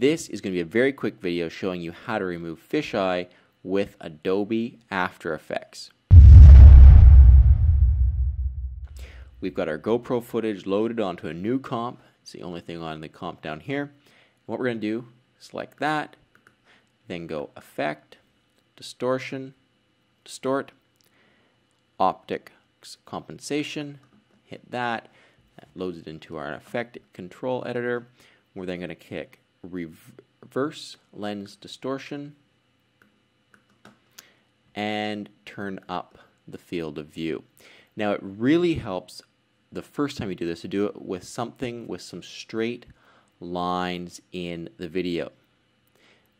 This is going to be a very quick video showing you how to remove fisheye with Adobe After Effects. We've got our GoPro footage loaded onto a new comp. It's the only thing on the comp down here. what we're going to do, is select that, then go Effect, Distortion, Distort, Optic Compensation, hit that, that loads it into our effect control editor. We're then going to click reverse lens distortion and turn up the field of view. Now it really helps the first time you do this to do it with something with some straight lines in the video.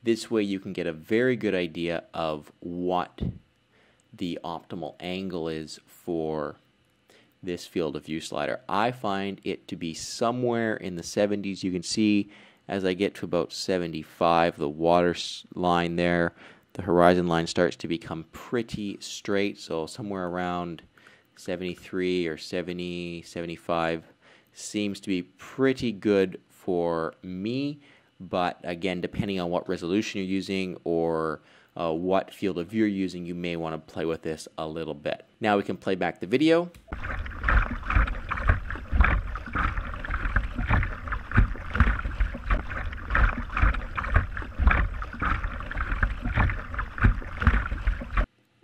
This way you can get a very good idea of what the optimal angle is for this field of view slider. I find it to be somewhere in the 70s. You can see as I get to about 75, the water line there, the horizon line starts to become pretty straight. So somewhere around 73 or 70, 75 seems to be pretty good for me. But again, depending on what resolution you're using or uh, what field of view you're using, you may want to play with this a little bit. Now we can play back the video.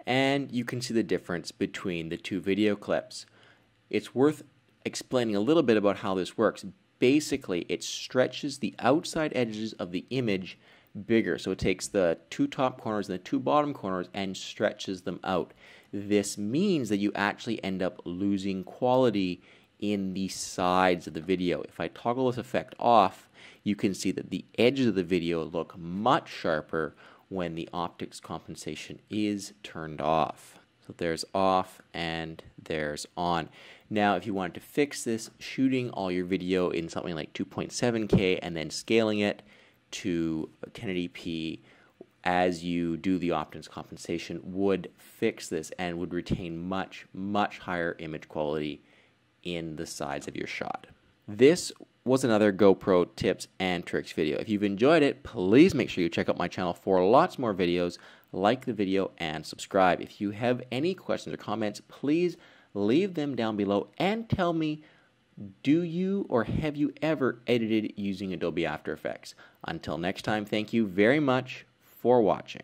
And you can see the difference between the two video clips. It's worth explaining a little bit about how this works. Basically, it stretches the outside edges of the image bigger. So it takes the two top corners and the two bottom corners and stretches them out. This means that you actually end up losing quality in the sides of the video. If I toggle this effect off, you can see that the edges of the video look much sharper when the optics compensation is turned off. So there's off and there's on. Now, if you wanted to fix this, shooting all your video in something like 2.7K and then scaling it to 1080p as you do the optics compensation would fix this and would retain much, much higher image quality in the sides of your shot. This was another GoPro tips and tricks video. If you've enjoyed it, please make sure you check out my channel for lots more videos. Like the video and subscribe. If you have any questions or comments, please leave them down below and tell me do you or have you ever edited using Adobe After Effects? Until next time, thank you very much for watching.